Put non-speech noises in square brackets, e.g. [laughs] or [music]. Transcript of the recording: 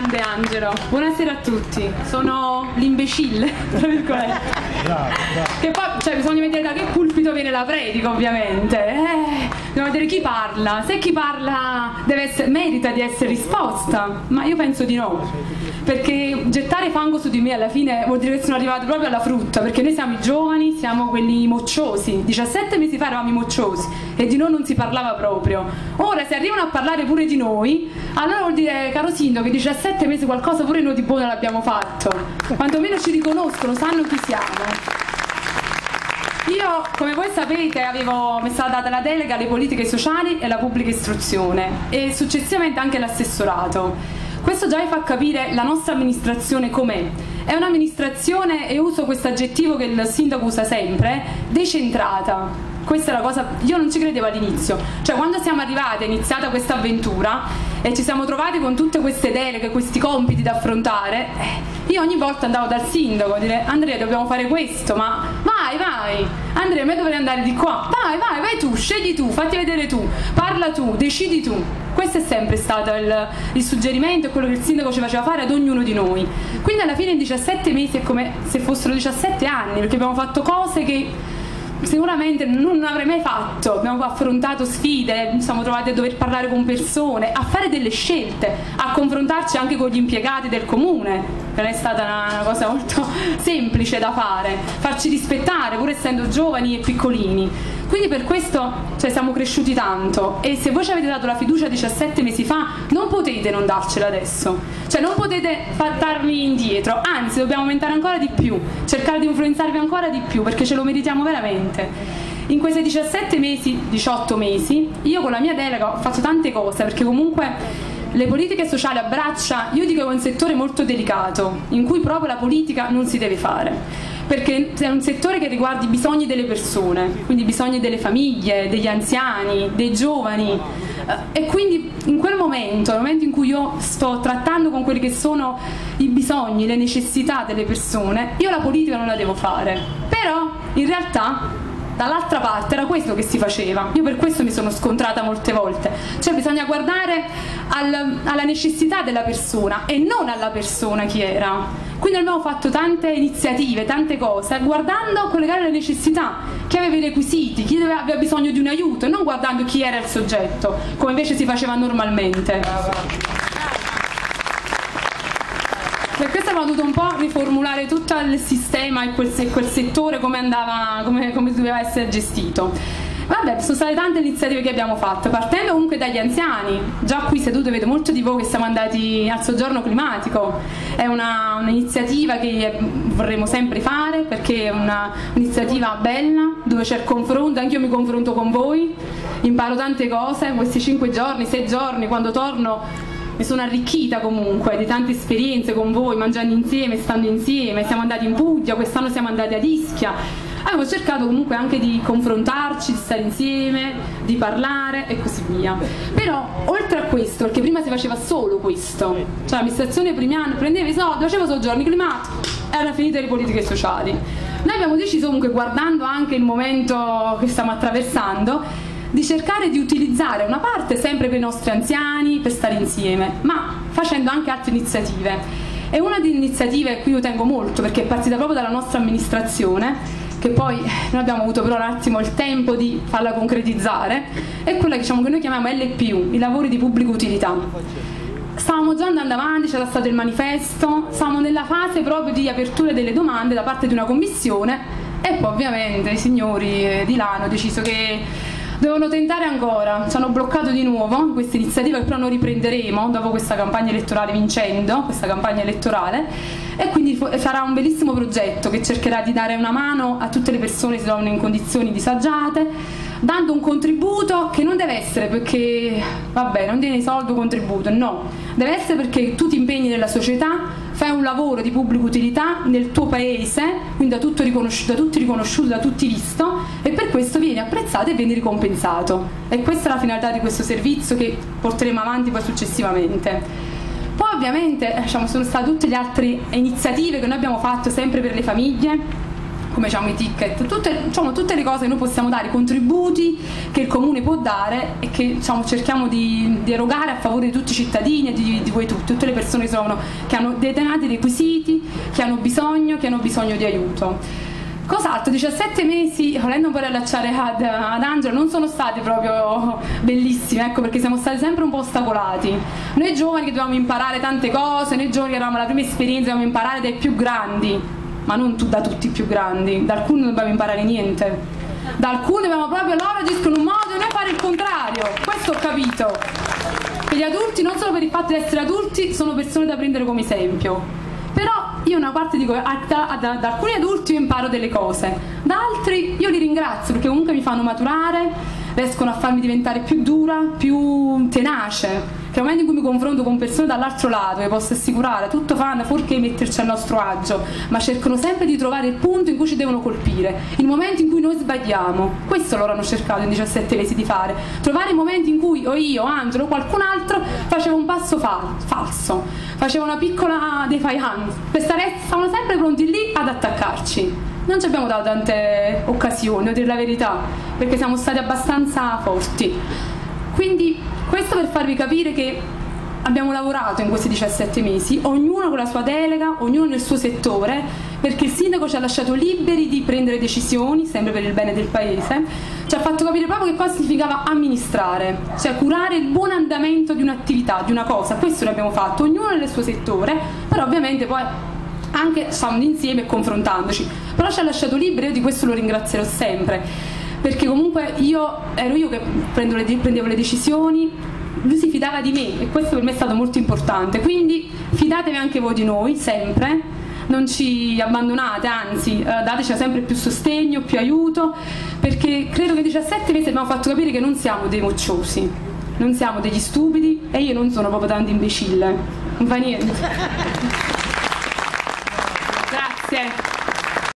Grande Angelo, buonasera a tutti. Sono l'imbecille, [laughs] tra virgolette. Che poi cioè, bisogna vedere da che pulpito viene la predica, ovviamente. Eh, bisogna vedere chi parla. Se chi parla essere, merita di essere risposta, ma io penso di no. Perché gettare fango su di me alla fine vuol dire che sono arrivato proprio alla frutta, perché noi siamo i giovani, siamo quelli mocciosi. 17 mesi fa eravamo i mocciosi e di noi non si parlava proprio. Ora se arrivano a parlare pure di noi, allora vuol dire, caro sindaco, che 17 mesi qualcosa pure noi di buono l'abbiamo fatto. Quantomeno ci riconoscono, sanno chi siamo. Io, come voi sapete, avevo, stata data la delega alle politiche sociali e alla pubblica istruzione e successivamente anche l'assessorato. Questo già vi fa capire la nostra amministrazione com'è. È un'amministrazione, e uso questo aggettivo che il sindaco usa sempre, decentrata questa è la cosa, io non ci credevo all'inizio, cioè quando siamo arrivati, è iniziata questa avventura e ci siamo trovati con tutte queste deleghe, questi compiti da affrontare, eh, io ogni volta andavo dal sindaco a dire Andrea dobbiamo fare questo, ma vai vai, Andrea me dovrei andare di qua, vai vai vai tu, scegli tu, fatti vedere tu, parla tu, decidi tu. Questo è sempre stato il, il suggerimento e quello che il sindaco ci faceva fare ad ognuno di noi. Quindi alla fine in 17 mesi è come se fossero 17 anni, perché abbiamo fatto cose che sicuramente non avrei mai fatto. Abbiamo affrontato sfide, siamo trovati a dover parlare con persone, a fare delle scelte, a confrontarci anche con gli impiegati del comune, che non è stata una, una cosa molto [laughs] semplice da fare, farci rispettare pur essendo giovani e piccolini. Quindi per questo cioè, siamo cresciuti tanto e se voi ci avete dato la fiducia 17 mesi fa non potete non darcela adesso, cioè non potete darvi indietro, anzi dobbiamo aumentare ancora di più, cercare di influenzarvi ancora di più perché ce lo meritiamo veramente. In questi 17 mesi, 18 mesi, io con la mia delega faccio tante cose perché comunque le politiche sociali abbraccia, io dico un settore molto delicato, in cui proprio la politica non si deve fare perché è un settore che riguarda i bisogni delle persone, quindi i bisogni delle famiglie, degli anziani, dei giovani eh, e quindi in quel momento, nel momento in cui io sto trattando con quelli che sono i bisogni, le necessità delle persone, io la politica non la devo fare. Però in realtà dall'altra parte era questo che si faceva. Io per questo mi sono scontrata molte volte. Cioè bisogna guardare al, alla necessità della persona e non alla persona chi era. Quindi abbiamo fatto tante iniziative, tante cose, guardando a collegare le necessità, chi aveva i requisiti, chi aveva bisogno di un aiuto, e non guardando chi era il soggetto, come invece si faceva normalmente. Abbiamo dovuto un po' riformulare tutto il sistema e quel, quel settore come, andava, come, come doveva essere gestito. Vabbè, sono state tante iniziative che abbiamo fatto, partendo comunque dagli anziani. Già qui seduto vedo molti di voi che siamo andati al soggiorno climatico. È un'iniziativa che vorremmo sempre fare perché è un'iniziativa bella, dove c'è il confronto, anche io mi confronto con voi, imparo tante cose, questi cinque giorni, sei giorni, quando torno mi sono arricchita comunque di tante esperienze con voi, mangiando insieme, stando insieme, siamo andati in Puglia, quest'anno siamo andati ad Ischia. Abbiamo cercato comunque anche di confrontarci, di stare insieme, di parlare e così via. Però oltre a questo, perché prima si faceva solo questo, cioè l'amministrazione primiana prendeva i soldi, faceva soggiorni climatici era finita le politiche sociali. Noi abbiamo deciso comunque, guardando anche il momento che stiamo attraversando, di cercare di utilizzare una parte sempre per i nostri anziani, per stare insieme, ma facendo anche altre iniziative. E una delle iniziative a cui io tengo molto, perché è partita proprio dalla nostra amministrazione, che poi noi abbiamo avuto però un attimo il tempo di farla concretizzare, è quella diciamo, che noi chiamiamo LPU, i lavori di pubblica utilità. Stavamo già andando avanti, c'era stato il manifesto, stavamo nella fase proprio di apertura delle domande da parte di una commissione e poi ovviamente i signori di là hanno deciso che Devono tentare ancora, ci hanno bloccato di nuovo questa iniziativa che però noi riprenderemo dopo questa campagna elettorale vincendo, questa campagna elettorale. E quindi sarà un bellissimo progetto che cercherà di dare una mano a tutte le persone che si trovano in condizioni disagiate dando un contributo che non deve essere perché vabbè non tieni soldo contributo, no, deve essere perché tu ti impegni nella società fai un lavoro di pubblica utilità nel tuo paese, quindi da, da tutti riconosciuto, da tutti visto e per questo vieni apprezzato e vieni ricompensato. E questa è la finalità di questo servizio che porteremo avanti poi successivamente. Poi ovviamente diciamo, sono state tutte le altre iniziative che noi abbiamo fatto sempre per le famiglie, come diciamo i ticket, tutte, diciamo, tutte le cose che noi possiamo dare, i contributi che il comune può dare e che diciamo, cerchiamo di, di, erogare a favore di tutti i cittadini e di, di voi tutti, tutte le persone che, sono, che hanno determinati requisiti, che hanno bisogno, che hanno bisogno di aiuto. Cos'altro? 17 mesi, volendo un po' riallacciare ad, ad Angelo, non sono stati proprio bellissimi, ecco, perché siamo stati sempre un po' ostacolati. Noi giovani che dovevamo imparare tante cose, noi giovani che avevamo la prima esperienza, dovevamo imparare dai più grandi, ma non da tutti i più grandi, da alcuni non dobbiamo imparare niente. Da alcuni dobbiamo proprio loro agiscono in un modo e noi fare il contrario. Questo ho capito. Che gli adulti, non solo per il fatto di essere adulti, sono persone da prendere come esempio però io una parte dico da, da, da, alcuni adulti io imparo delle cose da altri io li ringrazio perché comunque mi fanno maturare riescono a farmi diventare più dura più tenace nel momento in cui mi confronto con persone dall'altro lato vi posso assicurare tutto fanno fuorché metterci a nostro agio ma cercano sempre di trovare il punto in cui ci devono colpire il momento in cui noi sbagliamo. Questo loro hanno cercato in 17 mesi di fare. Trovare i momenti in cui o io, Angelo o qualcun altro faceva un passo fa falso. Faceva una piccola defiance. Per stare, stavano sempre pronti lì ad attaccarci. Non ci abbiamo dato tante occasioni, a dire la verità, perché siamo stati abbastanza forti. Quindi questo per farvi capire che abbiamo lavorato in questi 17 mesi, ognuno con la sua delega, ognuno nel suo settore, perché il sindaco ci ha lasciato liberi di prendere decisioni, sempre per il bene del paese, ci ha fatto capire proprio che cosa significava amministrare, cioè curare il buon andamento di un'attività, di una cosa, questo l'abbiamo fatto, ognuno nel suo settore, però ovviamente poi anche stando insieme e confrontandoci, però ci ha lasciato liberi, io di questo lo ringrazierò sempre, perché comunque io ero io che le, prendevo le decisioni, lui si fidava di me e questo per me è stato molto importante, quindi fidatevi anche voi di noi, sempre, non ci abbandonate, anzi eh, dateci sempre più sostegno, più aiuto, perché credo che in 17 mesi abbiamo fatto capire che non siamo dei mocciosi, non siamo degli stupidi e io non sono proprio tanto imbecille, non fa niente.